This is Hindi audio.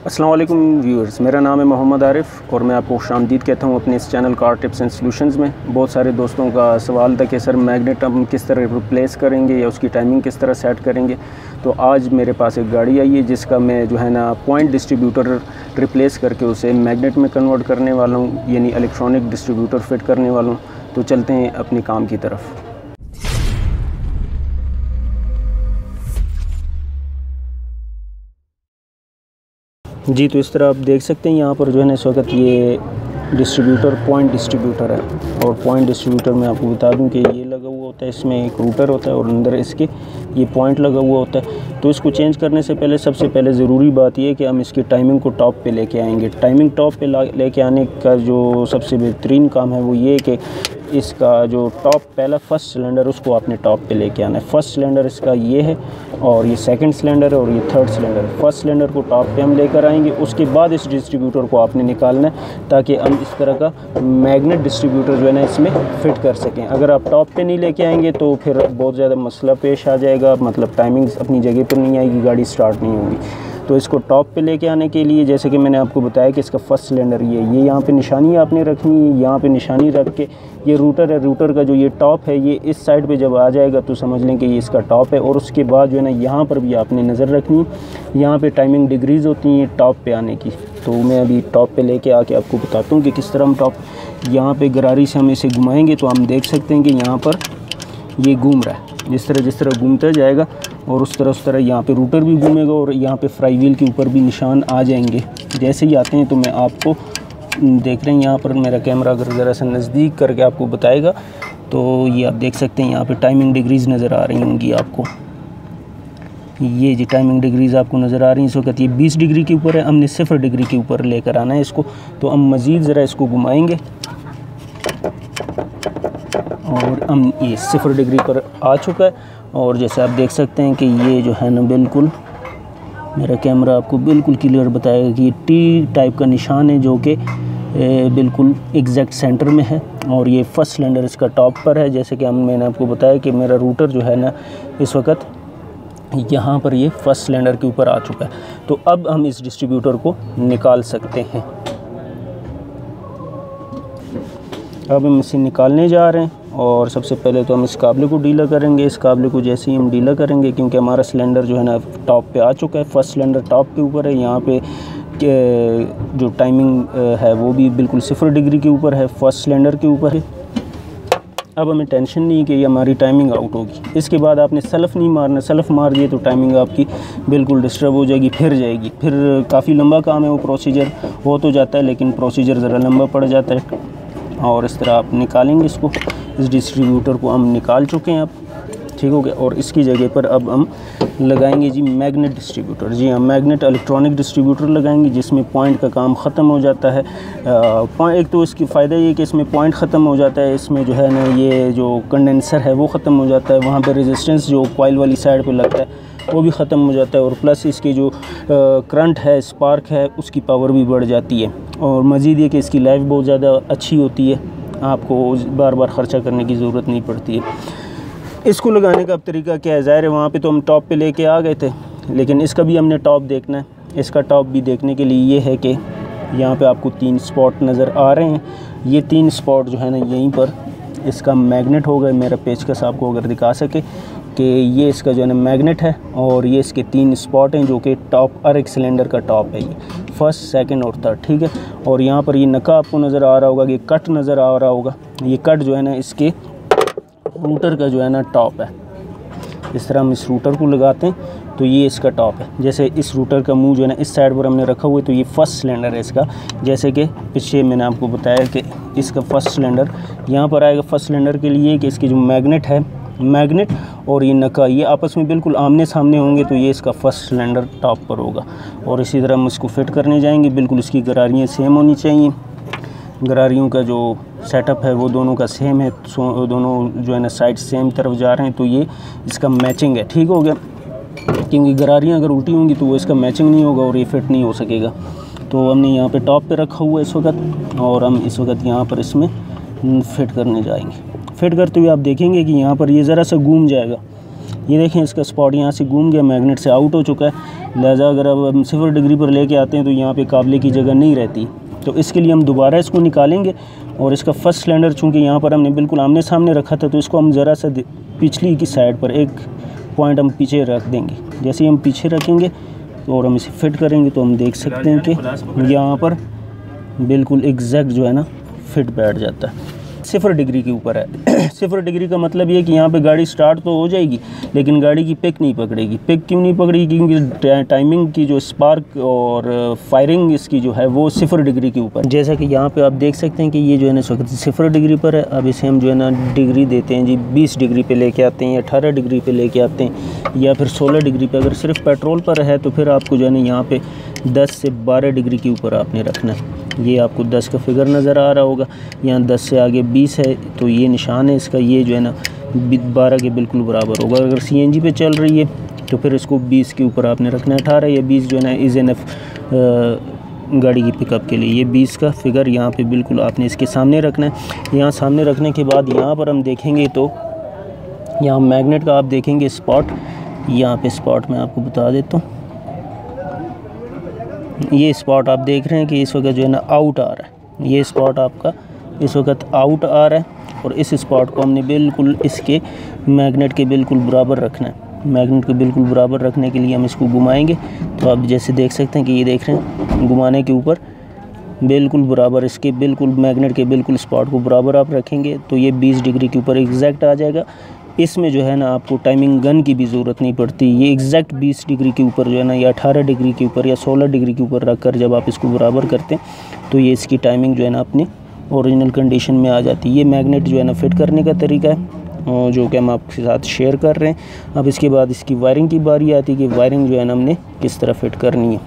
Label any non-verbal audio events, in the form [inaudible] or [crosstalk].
वालेकुम व्यूअर्स, मेरा नाम है मोहम्मद आरिफ और मैं आपको खुशामदीद कहता हूँ अपने इस channel car tips and solutions में। बहुत सारे दोस्तों का सवाल था कि सर मैग्नेट हम किस तरह रिप्लेस करेंगे या उसकी टाइमिंग किस तरह सेट करेंगे। तो आज मेरे पास एक गाड़ी आई है जिसका मैं जो है ना पॉइंट डिस्ट्रीब्यूटर रिप्लेस करके उसे मैगनेट में कन्वर्ट करने वाला हूँ, यानी इलेक्ट्रॉनिक डिस्ट्रीब्यूटर फिट करने वाला हूँ। तो चलते हैं अपने काम की तरफ़। जी तो इस तरह आप देख सकते हैं, यहाँ पर जो है ना इस वक्त ये डिस्ट्रीब्यूटर पॉइंट डिस्ट्रीब्यूटर है। और पॉइंट डिस्ट्रीब्यूटर में आपको बता दूँ कि ये लगा हुआ होता है, इसमें एक रूटर होता है और अंदर इसके ये पॉइंट लगा हुआ होता है। तो इसको चेंज करने से पहले, सबसे पहले ज़रूरी बात ये है कि हम इसकी टाइमिंग को टॉप पे लेके आएँगे। टाइमिंग टॉप पे लेके आने का जो सबसे बेहतरीन काम है, वो ये कि इसका जो टॉप पहला फ़र्स्ट सिलेंडर उसको आपने टॉप पे लेके आना है। फ़र्स्ट सिलेंडर इसका ये है और ये सेकंड सिलेंडर है और ये थर्ड सिलेंडर फ़र्स्ट सिलेंडर को टॉप पे हम लेकर आएँगे, उसके बाद इस डिस्ट्रीब्यूटर को आपने निकालना है ताकि हम इस तरह का मैग्नेट डिस्ट्रीब्यूटर जो है ना इसमें फ़िट कर सकें। अगर आप टॉप पर नहीं लेके आएँगे तो फिर बहुत ज़्यादा मसला पेश आ जाएगा मतलब टाइमिंग अपनी जगह पर नहीं आएगी, गाड़ी स्टार्ट नहीं होगी। तो इसको टॉप पे लेके आने के लिए, जैसे कि मैंने आपको बताया कि इसका फ़र्स्ट सिलेंडर ये ये यहाँ पे निशानी आपने रखनी है, यहाँ पे निशानी रख के ये रूटर है, रूटर का जो ये टॉप है, ये इस साइड पे जब आ जाएगा तो समझ लें कि ये इसका टॉप है, और उसके बाद जो है ना, यहाँ पर भी आपने नज़र रखनी यहाँ पर टाइमिंग डिग्रीज़ होती हैं टॉप पर आने की। तो मैं अभी टॉप पर लेके आके आपको बताता हूँ कि किस तरह हम टॉप, यहाँ पर गरारी से हम इसे घुमाएँगे तो हम देख सकते हैं कि यहाँ पर ये घूम रहा है। जिस तरह जिस तरह घूमता जाएगा और उस तरह उस तरह यहाँ पे रूटर भी घूमेगा और यहाँ पे फ्राई व्हील के ऊपर भी निशान आ जाएँगे। जैसे ही आते हैं तो मैं आपको देख रहे हैं यहाँ पर मेरा कैमरा अगर ज़रा सा नज़दीक करके आपको बताएगा तो ये आप देख सकते हैं यहाँ पे टाइमिंग डिग्रीज़ नज़र आ रही होंगी आपको। ये जी टाइमिंग डिग्रीज़ आपको नज़र आ रही हैं, इस वक्त ये 20 डिग्री के ऊपर है, हमने सिफर डिग्री के ऊपर लेकर आना है इसको। तो हम मज़ीद ज़रा इसको घुमाएँगे। और हम ये सिफर डिग्री पर आ चुका है। और जैसे आप देख सकते हैं कि ये जो है ना बिल्कुल, मेरा कैमरा आपको बिल्कुल क्लियर बताएगा कि टी टाइप का निशान है जो कि बिल्कुल एग्जैक्ट सेंटर में है और ये फ़र्स्ट सिलेंडर इसका टॉप पर है। जैसे कि हम, मैंने आपको बताया कि मेरा रूटर जो है ना इस वक्त यहाँ पर ये फ़र्स्ट सिलेंडर के ऊपर आ चुका है। तो अब हम इस डिस्ट्रीब्यूटर को निकाल सकते हैं। अब हम इसे निकालने जा रहे हैं। और सबसे पहले तो हम इस काबले को डीला करेंगे। इस काबले को जैसे ही हम डीला करेंगे, क्योंकि हमारा सिलेंडर जो है ना टॉप पे आ चुका है। फ़र्स्ट सिलेंडर टॉप के ऊपर है। यहाँ पे जो टाइमिंग है, वो भी बिल्कुल सिफर डिग्री के ऊपर है। फ़र्स्ट सिलेंडर के ऊपर है। अब हमें टेंशन नहीं कि ये हमारी टाइमिंग आउट होगी। इसके बाद आपने सेल्फ़ नहीं मारना सेल्फ़ मार दिए तो टाइमिंग आपकी बिल्कुल डिस्टर्ब हो जाएगी, फिर जाएगी। फिर काफ़ी लंबा काम है वो प्रोसीजर हो तो जाता है, लेकिन प्रोसीजर ज़रा लंबा पड़ जाता है। और इस तरह आप निकालेंगे इसको। इस डिस्ट्रीब्यूटर को हम निकाल चुके हैं अब ठीक हो गया? और इसकी जगह पर अब हम लगाएँगे जी मैग्नेट डिस्ट्रीब्यूटर। जी हाँ मैग्नेट इलेक्ट्रॉनिक डिस्ट्रीब्यूटर लगाएँगे जिसमें पॉइंट का काम ख़त्म हो जाता है। आ, एक तो इसकी फ़ायदा ये कि इसमें पॉइंट ख़त्म हो जाता है इसमें जो है ना ये जो कंडेंसर है वो ख़त्म हो जाता है वहाँ पर रेजिस्टेंस जो कॉयल वाली साइड पर लगता है वो भी ख़त्म हो जाता है। और प्लस इसके जो करंट है स्पार्क है उसकी पावर भी बढ़ जाती है। और मज़ीद ये कि इसकी लाइफ बहुत ज़्यादा अच्छी होती है। आपको बार बार ख़र्चा करने की ज़रूरत नहीं पड़ती है। इसको लगाने का अब तरीका क्या है? ज़ाहिर है वहाँ पर तो हम टॉप पे लेके आ गए थे, लेकिन इसका भी हमने टॉप देखना है। इसका टॉप भी देखने के लिए ये है कि यहाँ पर आपको तीन स्पॉट नज़र आ रहे हैं। ये तीन स्पॉट जो है ना यहीं पर इसका मैग्नेट होगा, मेरा पेचकस आपको अगर दिखा सके। कि ये इसका जो है ना मैग्नेट है और ये इसके तीन स्पॉट हैं जो कि टॉप हर एक सिलेंडर का टॉप है ये। फ़र्स्ट, सेकंड और थर्ड, ठीक है? और यहाँ पर ये नका आपको नज़र आ रहा होगा कि कट नज़र आ रहा होगा। ये कट जो है ना इसके रूटर का जो है ना टॉप है। इस तरह हम इस रूटर को लगाते हैं तो ये इसका टॉप है। जैसे इस रूटर का मुँह जो है ना इस साइड पर हमने रखा हुआ है तो ये फ़र्स्ट सिलेंडर है इसका। जैसे कि पीछे मैंने आपको बताया कि इसका फ़र्स्ट सिलेंडर, यहाँ पर आएगा फ़र्स्ट सिलेंडर के लिए कि इसकी जो मैग्नेट है मैग्नेट और ये नका ये आपस में बिल्कुल आमने सामने होंगे तो ये इसका फ़र्स्ट सिलेंडर टॉप पर होगा। और इसी तरह हम इसको फिट करने जाएँगे, बिल्कुल इसकी गरारियाँ सेम होनी चाहिए। गरारियों का जो सेटअप है, वो दोनों का सेम है दोनों जो है ना साइड सेम तरफ़ जा रहे हैं तो ये इसका मैचिंग है, ठीक हो गया? क्योंकि गरारियाँ अगर उल्टी होंगी तो वो इसका मैचिंग नहीं होगा और ये फिट नहीं हो सकेगा। तो हमने यहाँ पे टॉप पे रखा हुआ है इस वक्त, और हम इस वक्त यहाँ पर इसमें फिट करने जाएँगे। फिट करते हुए आप देखेंगे कि यहाँ पर ये ज़रा सा घूम जाएगा। ये देखें इसका स्पॉट यहाँ से घूम गया मैग्नेट से आउट हो चुका है। लिहाजा अगर अब हम सिफर डिग्री पर लेके आते हैं तो यहाँ पे काबले की जगह नहीं रहती। तो इसके लिए हम दोबारा इसको निकालेंगे और इसका फ़र्स्ट सिलेंडर चूँकि यहाँ पर हमने बिल्कुल आमने सामने रखा था तो इसको हम ज़रा सा पिछली की साइड पर एक पॉइंट हम पीछे रख देंगे। जैसे हम पीछे रखेंगे और हम इसे फिट करेंगे तो हम देख सकते हैं कि यहाँ पर बिल्कुल एग्जैक्ट जो है ना फिट बैठ जाता है। सिफर डिग्री के ऊपर है। [clears throat] सिफर डिग्री का मतलब ये कि यहाँ पे गाड़ी स्टार्ट तो हो जाएगी, लेकिन गाड़ी की पिक नहीं पकड़ेगी। पिक क्यों नहीं पकड़ेगी? क्योंकि टाइमिंग की जो स्पार्क और फायरिंग इसकी जो है, वो सिफर डिग्री के ऊपर जैसा कि यहाँ पे आप देख सकते हैं कि ये जो है ना इस वक्त सिफर डिग्री पर है। अब इसे हम जो है ना, डिग्री देते हैं जी, बीस डिग्री पर लेके आते हैं अठारह डिग्री पर लेके आते हैं, या फिर सोलह डिग्री पर अगर सिर्फ़ पेट्रोल पर है तो फिर आपको जो है ना, यहाँ पर दस से बारह डिग्री के ऊपर आपने रखना है। ये आपको 10 का फिगर नज़र आ रहा होगा। यहाँ 10 से आगे 20 है तो ये निशान है इसका। ये जो है ना बारह के बिल्कुल बराबर होगा। अगर सी एन जी पे चल रही है तो फिर इसको 20 के ऊपर आपने रखना है। अठारह या 20 जो है ना इज़ एन एफ़ गाड़ी की पिकअप के लिए। ये 20 का फिगर यहाँ पे बिल्कुल आपने इसके सामने रखना है। यहाँ सामने रखने के बाद यहाँ पर हम देखेंगे तो यहाँ मैग्नेट का आप देखेंगे स्पॉट यहाँ पे स्पॉट मैं आपको बता देता हूँ। ये स्पॉट आप देख रहे हैं कि इस वक्त जो है ना आउट आ रहा है। ये स्पॉट आपका इस वक्त आउट आ रहा है और इस स्पॉट को हमने बिल्कुल इसके मैग्नेट के बिल्कुल बराबर रखना है। मैग्नेट को बिल्कुल बराबर रखने के लिए हम इसको घुमाएँगे। तो आप जैसे देख सकते हैं कि ये देख रहे हैं, घुमाने के ऊपर बिल्कुल बराबर इसके बिल्कुल मैग्नेट के बिल्कुल स्पॉट को बराबर आप रखेंगे। तो ये 20 डिग्री के ऊपर एग्जैक्ट आ जाएगा। इसमें जो है ना आपको टाइमिंग गन की भी ज़रूरत नहीं पड़ती। ये एग्जैक्ट 20 डिग्री के ऊपर जो है ना, या 18 डिग्री के ऊपर या 16 डिग्री के ऊपर रख कर जब आप इसको बराबर करते हैं तो ये इसकी टाइमिंग जो है ना अपनी ओरिजिनल कंडीशन में आ जाती है। ये मैगनेट जो है ना फिट करने का तरीका है जो कि हम आपके साथ शेयर कर रहे हैं। अब इसके बाद इसकी वायरिंग की बारी आती है कि वायरिंग जो है ना हमने किस तरह फिट करनी है।